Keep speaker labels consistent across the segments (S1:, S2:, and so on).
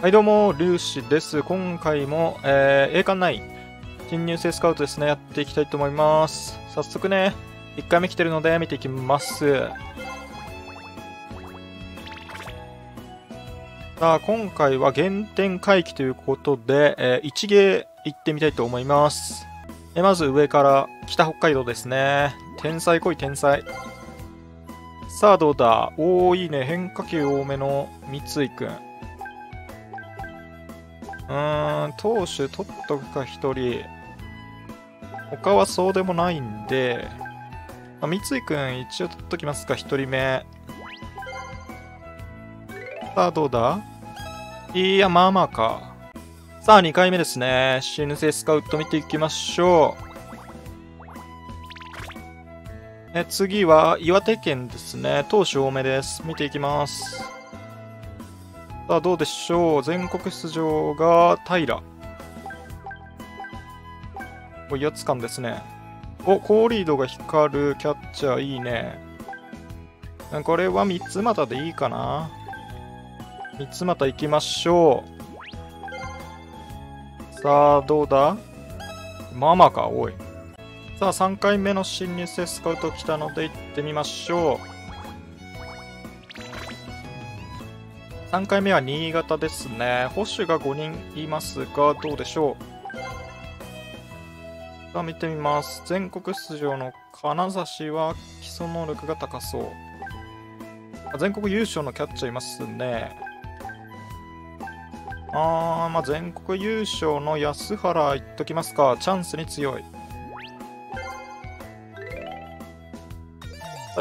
S1: はいどうも、ルーシです。今回も、えー、栄冠ない新入生スカウトですね、やっていきたいと思います。早速ね、1回目来てるので見ていきます。さあ、今回は原点回帰ということで、えー、1芸行ってみたいと思います。えまず上から北北海道ですね。天才来い天才。さあどうだ？おーいいね。変化球多めの三井くん。うーん、投手取っとくか一人。他はそうでもないんで、まあ、三井くん一応取っときますか、一人目。さあどうだ？いや、まあまあか。さあ、2回目ですね。新生スカウト見ていきましょう。え次は岩手県ですね。投手多めです。見ていきます。さあ、どうでしょう。全国出場が平。お、威圧感ですね。お、高リードが光るキャッチャーいいね。これは三つ股でいいかな。三つ股行きましょう。さあ、どうだ？まあまあか、おい。さあ、3回目の新入生スカウト来たので行ってみましょう。3回目は新潟ですね。保守が5人いますが、どうでしょう？さあ、見てみます。全国出場の金指は基礎能力が高そう。全国優勝のキャッチャーいますね。あー、まあ、全国優勝の安原いっときますか。チャンスに強い。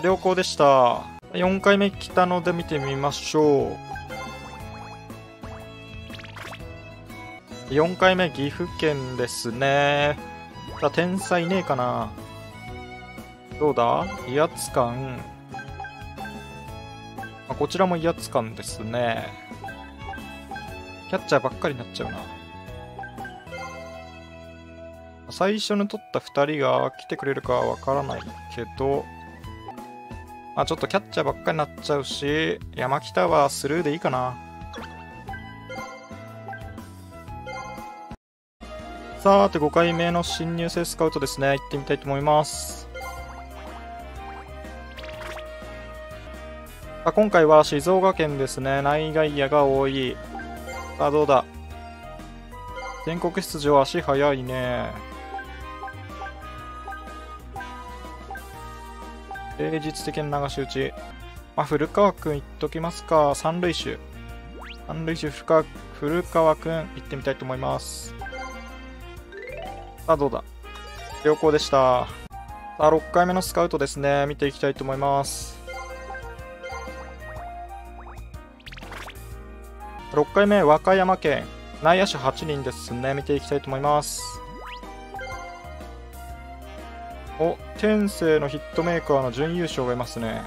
S1: 良好でした。4回目来たので見てみましょう。4回目岐阜県ですね。さ天才ねえかな。どうだ？威圧感あ。こちらも威圧感ですね。キャッチャーばっかりになっちゃうな。最初に取った2人が来てくれるかはわからないけど、まあちょっとキャッチャーばっかりになっちゃうし、山北はスルーでいいかな。さて5回目の新入生スカウトですね。行ってみたいと思います。今回は静岡県ですね。内外野が多い。さあ、どうだ？全国出場足早いね。芸術的な流し打ち。まあ、古川くん言っときますか。三塁手。三塁手古川、古川くん行ってみたいと思います。あ、どうだ良好でした。さあ、6回目のスカウトですね。見ていきたいと思います。6回目、和歌山県。内野手8人ですね。見ていきたいと思います。お、天性のヒットメーカーの準優勝がいますね。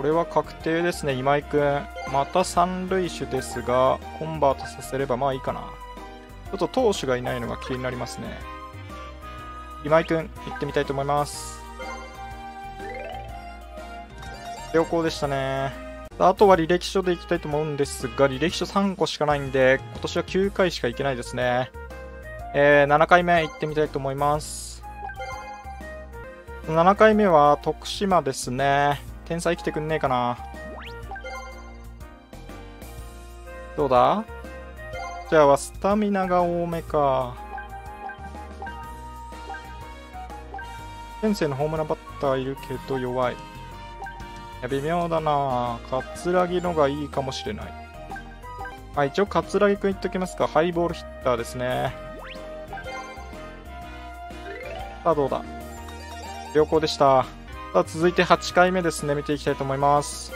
S1: これは確定ですね、今井くん。また三塁手ですが、コンバートさせればまあいいかな。ちょっと投手がいないのが気になりますね。今井くん、行ってみたいと思います。良好でしたね。あとは履歴書でいきたいと思うんですが、履歴書3個しかないんで、今年は9回しか行けないですね。えー、7回目行ってみたいと思います。7回目は徳島ですね。天才来てくんねえかな。どうだ？じゃあ、スタミナが多めか。先生のホームランバッターいるけど弱いい。や、微妙だなカツラギのがいいかもしれない。あ、一応、カツラギくん言っときますか。ハイボールヒッターですね。さあ、どうだ？良好でした。さあ、続いて8回目ですね。見ていきたいと思います。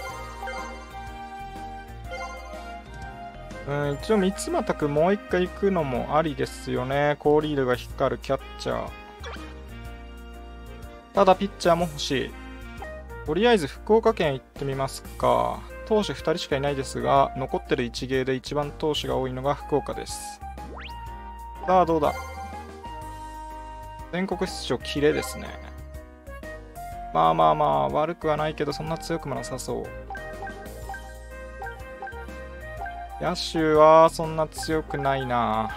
S1: うん、一応、三俣くもう一回行くのもありですよね。高リードが光るキャッチャー。ただ、ピッチャーも欲しい。とりあえず福岡県行ってみますか。投手2人しかいないですが、残ってる1芸で一番投手が多いのが福岡です。さあ、どうだ?全国出場、キレですね。まあまあまあ、悪くはないけど、そんな強くもなさそう。野手はそんな強くないな。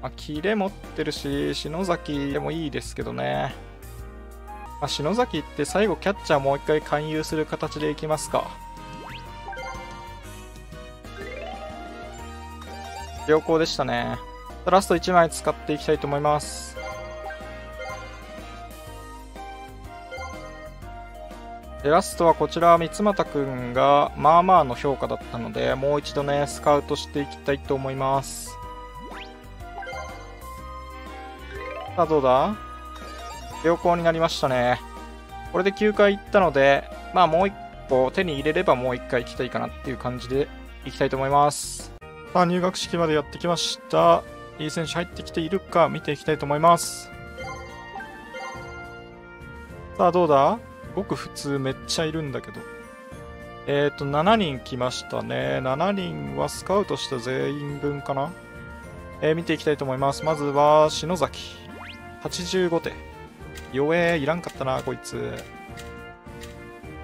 S1: まあ、キレ持ってるし、篠崎でもいいですけどね。まあ、篠崎って最後キャッチャーもう一回勧誘する形でいきますか。良好でしたね。ラスト1枚使っていきたいと思います。でラストはこちら、三俣くんがまあまあの評価だったので、もう一度ね、スカウトしていきたいと思います。さあ、どうだ？良好になりましたね。これで9回いったので、まあもう一個手に入れればもう一回行きたいかなっていう感じでいきたいと思います。さあ、入学式までやってきました。いい選手入ってきているか見ていきたいと思います。さあ、どうだ？ごく普通めっちゃいるんだけど。えっ、ー、と、7人来ましたね。7人はスカウトした全員分かな？えー、見ていきたいと思います。まずは、篠崎。85手。弱え、いらんかったな、こいつ。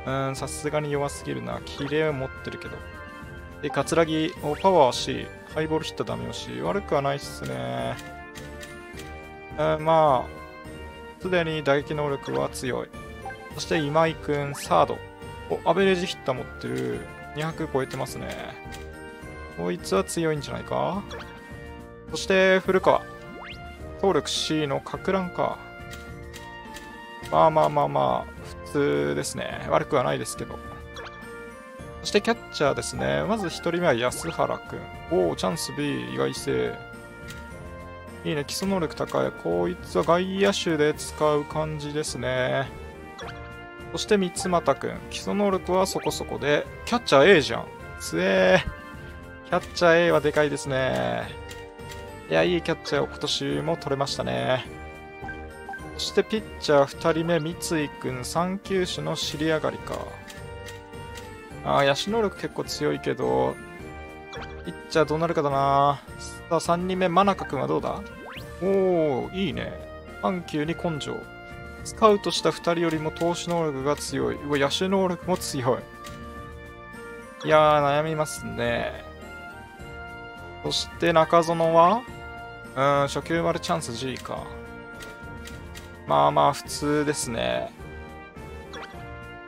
S1: うん、さすがに弱すぎるな。キレ持ってるけど。で、葛城、パワーし、ハイボールヒットダメよし、悪くはないっすね。えまあ、すでに打撃能力は強い。そして今井くん、サード。お、アベレージヒッター持ってる。200超えてますね。こいつは強いんじゃないか？そして、古川。総力 C のか乱か。まあまあまあまあ、普通ですね。悪くはないですけど。そしてキャッチャーですね。まず1人目は安原くん。おお、チャンス B、意外性。いいね、基礎能力高い。こいつは外野手で使う感じですね。そして三俣くん。基礎能力はそこそこで、キャッチャー A じゃん。つえー。キャッチャー A はでかいですね。いや、いいキャッチャーを今年も取れましたね。そしてピッチャー2人目、三井くん。3球種の尻上がりか。ああ、野手能力結構強いけど、ピッチャーどうなるかだな。さあ、3人目、真中君はどうだ？おおいいね。緩急に根性。スカウトした2人よりも投手能力が強い。うわ、野手能力も強い。いやー、悩みますね。そして中園はうん、初球丸チャンス G か。まあまあ、普通ですね。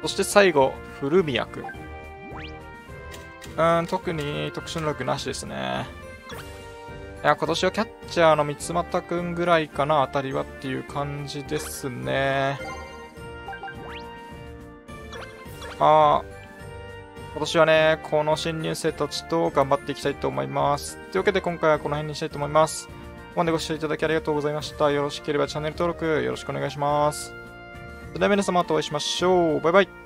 S1: そして最後、古宮君。うん、特に特殊能力なしですね。いや、今年はキャッチャーの三俣くんぐらいかな、当たりはっていう感じですね。まあ、今年はね、この新入生たちと頑張っていきたいと思います。というわけで今回はこの辺にしたいと思います。ここまでご視聴いただきありがとうございました。よろしければチャンネル登録よろしくお願いします。それでは皆様とお会いしましょう。バイバイ。